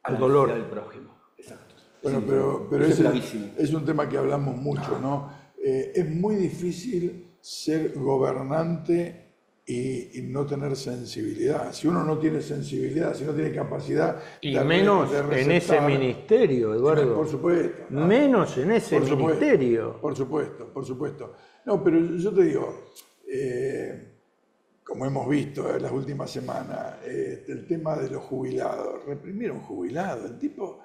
Al dolor. del prójimo. Exacto. Bueno, pero, es un tema que hablamos mucho, ¿no? Eh, es muy difícil ser gobernante y, y no tener sensibilidad. Si uno no tiene sensibilidad, si no tiene capacidad... Y de menos de en ese ministerio, Eduardo. Por supuesto. ¿no? Menos en ese Por supuesto, ministerio. Por supuesto, por supuesto. No, pero yo te digo, eh, como hemos visto en las últimas semanas, eh, el tema de los jubilados, reprimir a un jubilado, el tipo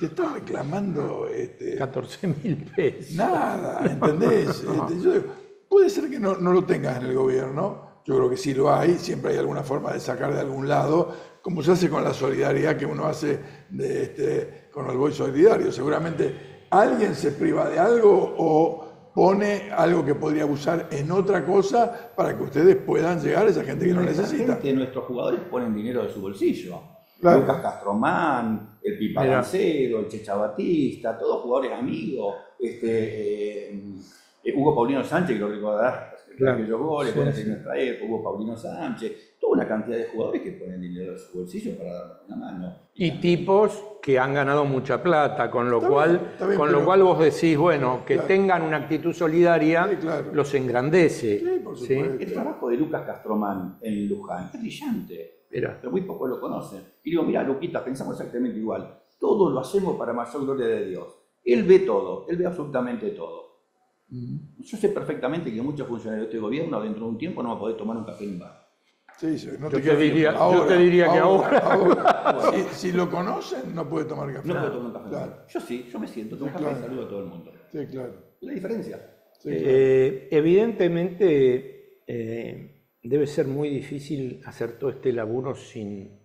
te está reclamando este, 14 mil pesos. nada, [laughs] ¿entendés? Este, yo digo, puede ser que no, no lo tengas en el gobierno, yo creo que sí lo hay, siempre hay alguna forma de sacar de algún lado, como se hace con la solidaridad que uno hace de, este, con el Boy Solidario. Seguramente alguien se priva de algo o pone algo que podría usar en otra cosa para que ustedes puedan llegar a esa gente que lo Nuestra necesita. gente, nuestros jugadores ponen dinero de su bolsillo. Claro. Lucas Castromán, el Pipa. Gancedo, el Checha Batista, todos jugadores amigos. Este, eh, eh, Hugo Paulino Sánchez, que lo recordarás, Claro. aquellos goles, nuestra época, Hugo Paulino Sánchez, toda una cantidad de jugadores que ponen dinero de su bolsillo para darnos una mano. Y tipos que han ganado mucha plata, con lo cual, con pero- lo cual vos decís, bueno, que Claro. tengan una actitud solidaria Sí, claro. los engrandece. Sí, por. El trabajo de Lucas Castromán en Luján es brillante. Mira, pero muy pocos lo conocen. Y digo, mira, Luquita, pensamos exactamente igual. Todo lo hacemos para mayor gloria de Dios. Él ve todo, él ve absolutamente todo. Yo sé perfectamente que muchos funcionarios de este gobierno dentro de un tiempo no van a poder tomar un café en un bar. Sí, sí, no Yo te diría- yo te diría que ahora. si, si lo conocen, no puede tomar café. No puede tomar un café Claro, bar. Yo sí, yo me siento, tomo un café claro. y saludo a todo el mundo. sí, claro. La diferencia. Sí, claro. eh, evidentemente eh, debe ser muy difícil hacer todo este laburo sin,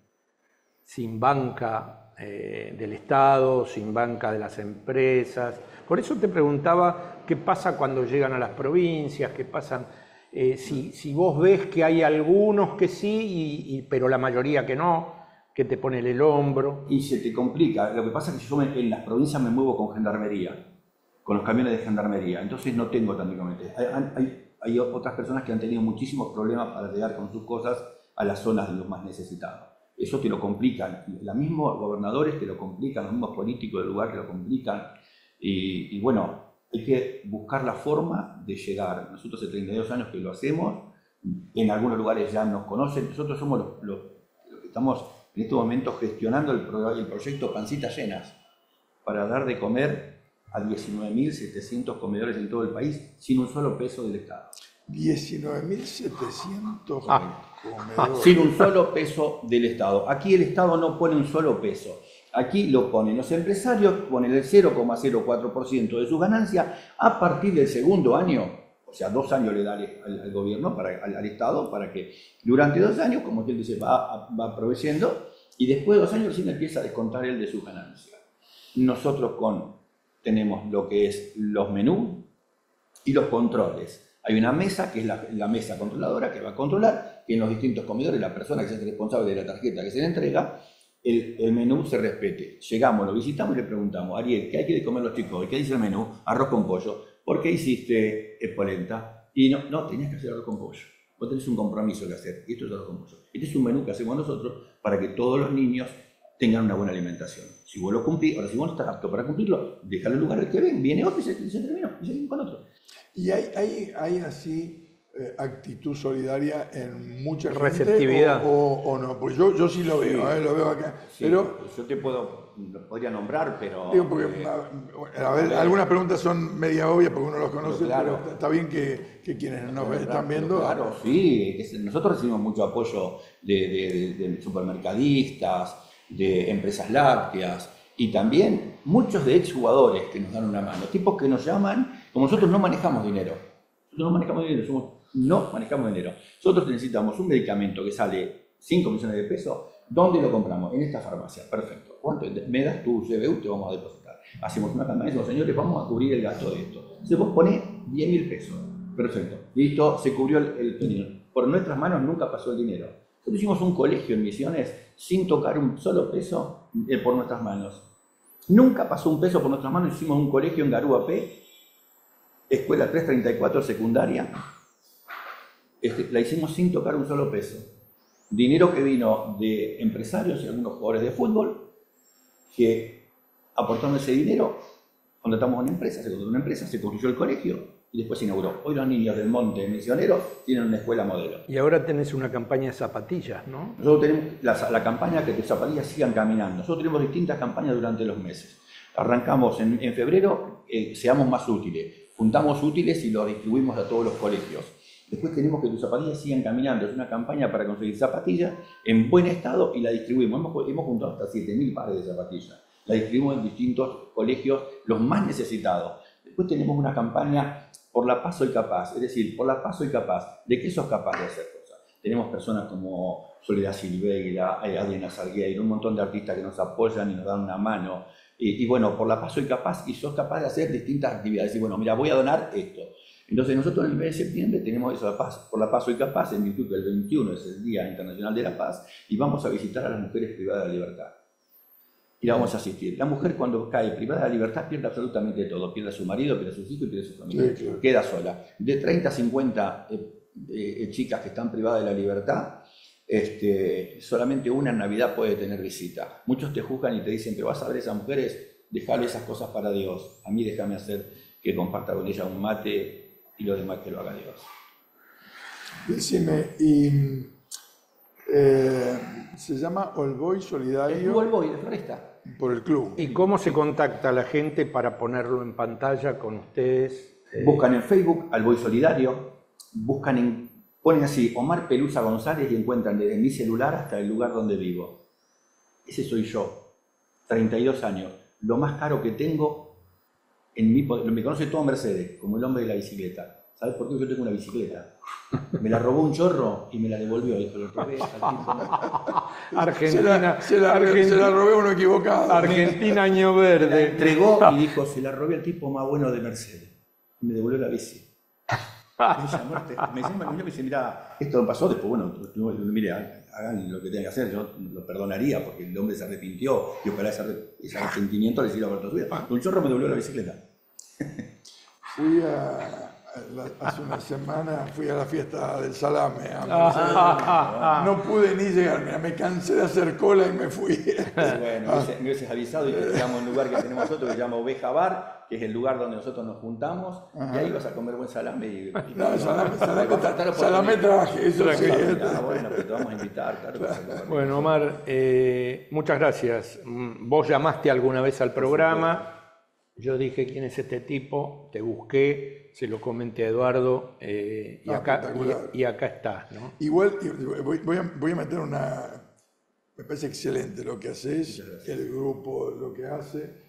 sin banca eh, del Estado, sin banca de las empresas. Por eso te preguntaba qué pasa cuando llegan a las provincias, qué pasan, eh, si, vos ves que hay algunos que sí, pero la mayoría que no, que te ponen el hombro. Y se te complica. Lo que pasa es que yo en las provincias me muevo con gendarmería, con los camiones de gendarmería, entonces no tengo tan Hay, hay otras personas que han tenido muchísimos problemas para llegar con sus cosas a las zonas de los más necesitados. Eso te lo complican. Los mismos gobernadores te lo complican, los mismos políticos del lugar te lo complican. Y, bueno, hay que buscar la forma de llegar. Nosotros hace 32 años que lo hacemos, en algunos lugares ya nos conocen, nosotros somos los, que estamos en este momento gestionando el, el proyecto Pancitas Llenas para dar de comer a 19.700 comedores en todo el país sin un solo peso del Estado. 19.700 ah. comedores. Sin un solo peso del Estado. Aquí el Estado no pone un solo peso. Aquí lo ponen los empresarios, ponen el 0,04% de su ganancia a partir del segundo año, o sea, dos años le da al, gobierno, para, al, Estado, para que durante dos años, como usted dice, va, va proveyendo y después de dos años recién empieza a descontar el de su ganancia. Nosotros con tenemos lo que es los menús y los controles. Hay una mesa que es la, mesa controladora que va a controlar que en los distintos comedores la persona que es responsable de la tarjeta que se le entrega, el, menú se respete. Llegamos, lo visitamos y le preguntamos, Ariel, ¿qué hay que comer los chicos? ¿Qué dice el menú? Arroz con pollo. ¿Por qué hiciste polenta? Y no, no, tenías que hacer arroz con pollo. Vos tenés un compromiso que hacer. Y esto es arroz con pollo. Este es un menú que hacemos nosotros para que todos los niños tengan una buena alimentación. Si vos lo cumplís, ahora si vos no estás apto para cumplirlo, déjalo en lugar de que ven, viene otro y se, terminó, y seguimos con otro. Y hay, hay, hay así eh, actitud solidaria en mucha receptividad. o, o, no. Pues yo, yo sí lo veo eh, lo veo acá. Pero yo te puedo podría nombrar pero digo porque, eh, a, ver, algunas preguntas son media obvias porque uno los conoce pero, está bien que, que quienes nos están viendo claro sí nosotros recibimos mucho apoyo de, de supermercadistas de empresas lácteas y también muchos de exjugadores que nos dan una mano, tipos que nos llaman, como nosotros no manejamos dinero, nosotros no manejamos dinero, no manejamos dinero, nosotros necesitamos un medicamento que sale 5 millones de pesos, ¿dónde lo compramos? En esta farmacia, perfecto. ¿Cuánto? Me das tu CBU, te vamos a depositar. Hacemos una campaña y decimos, señores, vamos a cubrir el gasto de esto. Se vos pones 10 mil pesos, perfecto, listo, se cubrió el, el dinero. Por nuestras manos nunca pasó el dinero. Nosotros hicimos un colegio en Misiones sin tocar un solo peso eh, por nuestras manos. Nunca pasó un peso por nuestras manos, hicimos un colegio en Garúa P, escuela 334 secundaria, este, la hicimos sin tocar un solo peso. Dinero que vino de empresarios y algunos jugadores de fútbol que aportaron ese dinero, contratamos una empresa, se contrató una empresa, se construyó el colegio, y después se inauguró. Hoy los niños del Monte Misionero tienen una escuela modelo. Y ahora tenés una campaña de zapatillas, ¿no? Nosotros tenemos la, campaña que tus zapatillas sigan caminando. Nosotros tenemos distintas campañas durante los meses. Arrancamos en, febrero, eh, seamos más útiles. Juntamos útiles y los distribuimos a todos los colegios. Después tenemos que tus zapatillas sigan caminando. Es una campaña para conseguir zapatillas en buen estado y la distribuimos. Hemos, hemos juntado hasta 7.000 pares de zapatillas. La distribuimos en distintos colegios, los más necesitados. Después tenemos una campaña por la paz soy capaz, es decir, por la paz soy capaz. ¿De qué sos capaz de hacer cosas? Tenemos personas como Soledad Silveira, eh, Adriana Salgueiro, un montón de artistas que nos apoyan y nos dan una mano. Y, bueno, por la paz soy capaz y sos capaz de hacer distintas actividades. Y bueno, mira, voy a donar esto. Entonces nosotros en el mes de septiembre tenemos eso, la paz, por la paz soy capaz, en virtud que el 21 es el Día Internacional de la Paz, y vamos a visitar a las mujeres privadas de la libertad y la vamos a asistir. La mujer cuando cae privada de la libertad pierde absolutamente todo, pierde a su marido, pierde a sus hijos y pierde a su familia, queda sola. De 30 a 50 eh, eh, chicas que están privadas de la libertad, este, solamente una en Navidad puede tener visita. Muchos te juzgan y te dicen, pero vas a ver esas mujeres, déjale esas cosas para Dios. A mí déjame hacer que comparta con ella un mate y lo demás que lo haga Dios. Decime, y eh, se llama Olboy Solidario. Olboy de Floresta. Por el club. ¿Y cómo se contacta la gente para ponerlo en pantalla con ustedes? Buscan en Facebook Olboy Solidario, buscan en, ponen así Omar Pelusa González y encuentran desde mi celular hasta el lugar donde vivo. Ese soy yo, 32 años. Lo más caro que tengo, en mi, me conoce todo Mercedes, como el hombre de la bicicleta. ¿Sabes por qué? Yo tengo una bicicleta. Me la robó un chorro y me la devolvió. Dijo, lo robé al tipo. Argentina, Se la, Argentina, se la robé a uno equivocado. Argentina año La verde. entregó y dijo, se la robé al tipo más bueno de Mercedes. Y me devolvió la bici. Me llamó, este- me y me dice, mira, esto pasó, después, bueno, no, mire, hagan lo que tengan que hacer, yo lo perdonaría porque el hombre se arrepintió y ojalá ese, arre- ese arrepentimiento le sirva para toda su vida. Un chorro me devolvió la bicicleta. Fui a la- hace una semana, fui a la fiesta del salame. a Ah, Mercedes. no pude ni llegar, mira, me cansé de hacer cola y me fui. Bueno, me hubiese- me hubieses avisado y te llevamos a un lugar que tenemos nosotros que se llama Oveja Bar, que es el lugar donde nosotros nos juntamos, y ahí vas a comer buen salame. Y, y- No, salame, salame, salame comer. traje, eso sí. Ah, bueno, pero te vamos a invitar, claro. Bueno, Omar, eh, muchas gracias. Mm, Vos llamaste alguna vez al programa. Yo dije quién es este tipo, te busqué, se lo comenté a Eduardo eh, y, Ah, acá, y, y acá está. ¿no? Igual y voy, voy a, voy a meter una. Me parece excelente lo que haces, el grupo, lo que hace.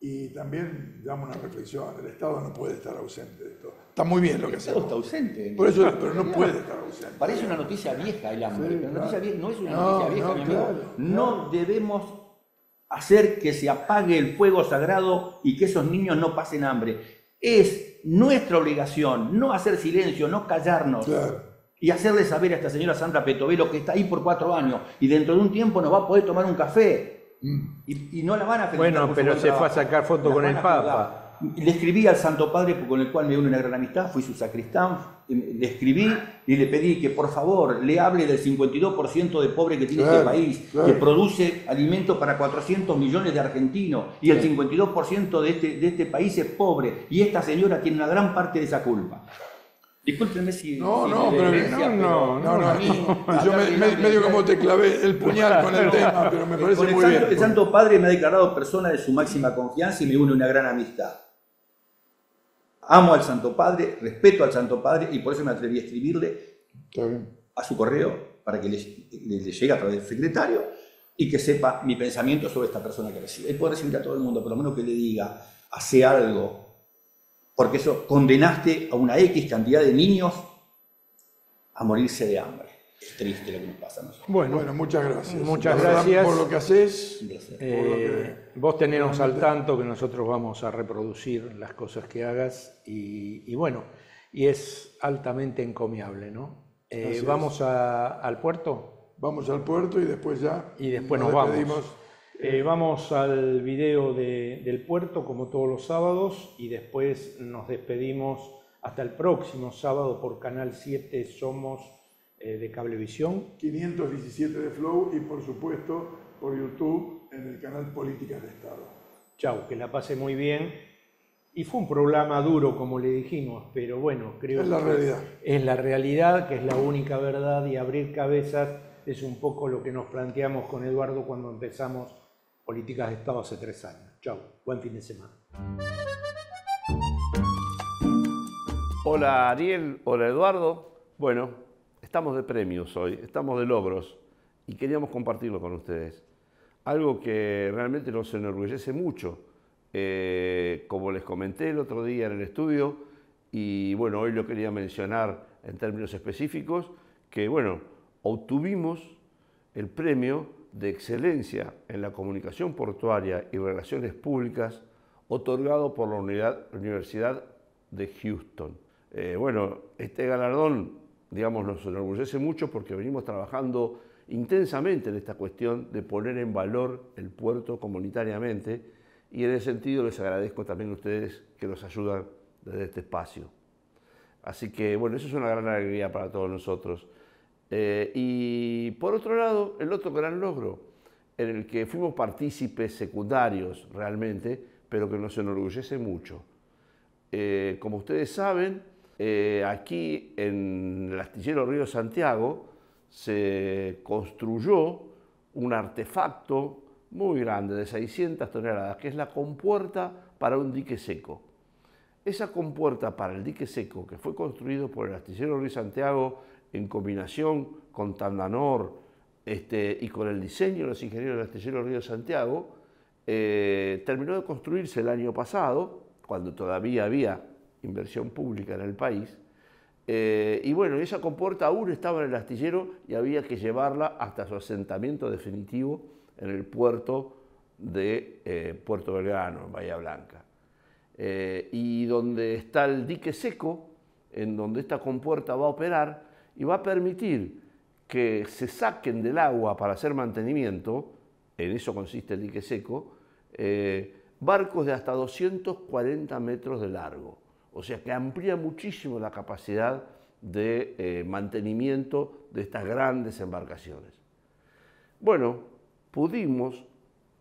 Y también damos una reflexión. El Estado no puede estar ausente de esto. Está muy bien lo que Todo está hacemos. ausente. Por eso, pero no puede estar ausente. Parece una noticia vieja el hambre, Sí, pero claro. noticia vie- no es una No, noticia vieja, mi amigo. claro, no debemos hacer que se apague el fuego sagrado y que esos niños no pasen hambre. Es nuestra obligación no hacer silencio, no callarnos. Claro. Y hacerle saber a esta señora Sandra Petovelo que está ahí por cuatro años y dentro de un tiempo nos va a poder tomar un café. Y, y no la van a felicitar Bueno, pero se fue a sacar foto La con el Papa. Le escribí al Santo Padre con el cual me une una gran amistad, fui su sacristán, le escribí y le pedí que por favor le hable del 52% de pobre que tiene Claro, este país, claro. que produce alimentos para 400 millones de argentinos y el 52% de este, de este país es pobre y esta señora tiene una gran parte de esa culpa. Discúlpenme si... No, si no, pero- no, pero No, no, a mí, yo me- me- medio como te clavé el puñal con el tema, pero me parece muy Santo, bien. el Santo Padre me ha declarado persona de su máxima confianza y me une una gran amistad. Amo al Santo Padre, respeto al Santo Padre y por eso me atreví a escribirle a su correo para que le, le- le llegue a través del secretario y que sepa mi pensamiento sobre esta persona que recibe. Él puede recibir a todo el mundo, por lo menos que le diga, hace algo, porque eso condenaste a una X cantidad de niños a morirse de hambre. Es triste lo que nos pasa a nosotros. Bueno, Bueno, muchas gracias. Muchas gracias. Por lo que haces. Un placer. eh, vos tenernos al tanto que nosotros vamos a reproducir las cosas que hagas y, y bueno, y es altamente encomiable, ¿no? Eh, vamos a- al puerto. Vamos al puerto y después ya. Y después nos, vamos. despedimos. Eh, vamos al video de- del puerto como todos los sábados y después nos despedimos hasta el próximo sábado por Canal 7 Somos eh, de Cablevisión. 517 de Flow y por supuesto por YouTube en el canal Políticas de Estado. Chau, que la pase muy bien. Y fue un programa duro, como le dijimos, pero bueno, creo Es la que realidad. es la realidad, que es la única verdad y abrir cabezas es un poco lo que nos planteamos con Eduardo cuando empezamos Políticas de Estado hace tres años. Chau, buen fin de semana. Hola Ariel, hola Eduardo. Bueno, estamos de premios hoy, estamos de logros y queríamos compartirlo con ustedes. Algo que realmente nos enorgullece mucho, eh, como les comenté el otro día en el estudio, y bueno, hoy lo quería mencionar en términos específicos, que bueno, obtuvimos el premio de excelencia en la comunicación portuaria y relaciones públicas otorgado por la Universidad de Houston. Eh, bueno, este galardón, digamos, nos enorgullece mucho porque venimos trabajando intensamente en esta cuestión de poner en valor el puerto comunitariamente y en ese sentido les agradezco también a ustedes que nos ayudan desde este espacio. Así que bueno, eso es una gran alegría para todos nosotros. Eh, y por otro lado, el otro gran logro, en el que fuimos partícipes secundarios realmente, pero que nos enorgullece mucho. Eh, como ustedes saben, eh, aquí en el astillero Río Santiago se construyó un artefacto muy grande de 600 toneladas, que es la compuerta para un dique seco. Esa compuerta para el dique seco, que fue construido por el astillero Río Santiago en combinación con Tandanor este, y con el diseño de los ingenieros del astillero Río Santiago, eh, terminó de construirse el año pasado, cuando todavía había inversión pública en el país, Eh, y bueno, esa compuerta aún estaba en el astillero y había que llevarla hasta su asentamiento definitivo en el puerto de eh, Puerto Belgrano, en Bahía Blanca. Eh, y donde está el dique seco, en donde esta compuerta va a operar y va a permitir que se saquen del agua para hacer mantenimiento, en eso consiste el dique seco, barcos de hasta 240 metros de largo. O sea que amplía muchísimo la capacidad de eh, mantenimiento de estas grandes embarcaciones. Bueno, pudimos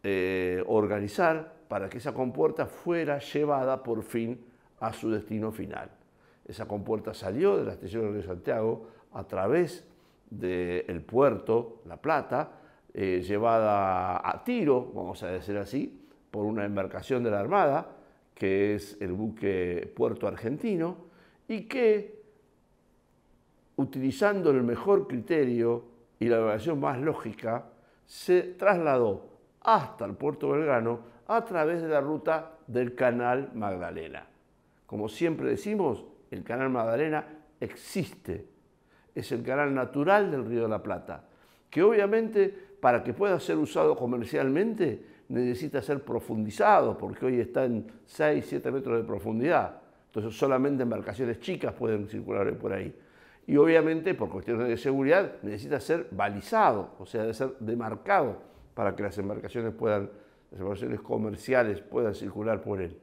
eh, organizar para que esa compuerta fuera llevada por fin a su destino final. Esa compuerta salió del astillero de Santiago a través del puerto La Plata, eh, llevada a tiro, vamos a decir así, por una embarcación de la Armada, que es el buque Puerto Argentino, y que, utilizando el mejor criterio y la evaluación más lógica, se trasladó hasta el puerto belgrano a través de la ruta del Canal Magdalena. Como siempre decimos, el Canal Magdalena existe, es el canal natural del Río de la Plata, que obviamente para que pueda ser usado comercialmente necesita ser profundizado, porque hoy está en 6, 7 metros de profundidad. Entonces solamente embarcaciones chicas pueden circular por ahí. Y obviamente, por cuestiones de seguridad, necesita ser balizado, o sea, debe ser demarcado para que las embarcaciones puedan, las embarcaciones comerciales puedan circular por él.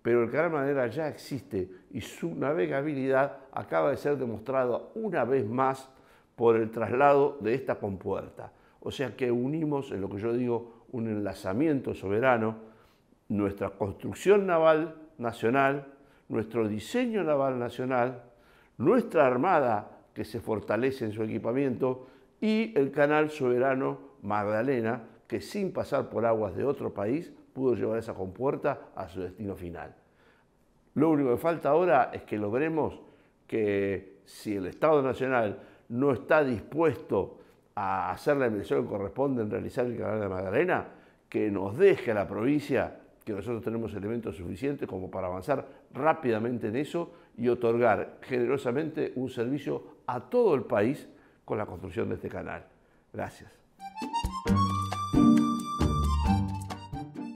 Pero el canal Madera ya existe y su navegabilidad acaba de ser demostrada una vez más por el traslado de esta compuerta. O sea que unimos, en lo que yo digo, un enlazamiento soberano, nuestra construcción naval nacional, nuestro diseño naval nacional, nuestra armada que se fortalece en su equipamiento y el canal soberano Magdalena que sin pasar por aguas de otro país pudo llevar esa compuerta a su destino final. Lo único que falta ahora es que logremos que si el Estado Nacional no está dispuesto a hacer la inversión que corresponde en realizar el canal de Magdalena, que nos deje a la provincia que nosotros tenemos elementos suficientes como para avanzar rápidamente en eso y otorgar generosamente un servicio a todo el país con la construcción de este canal. Gracias.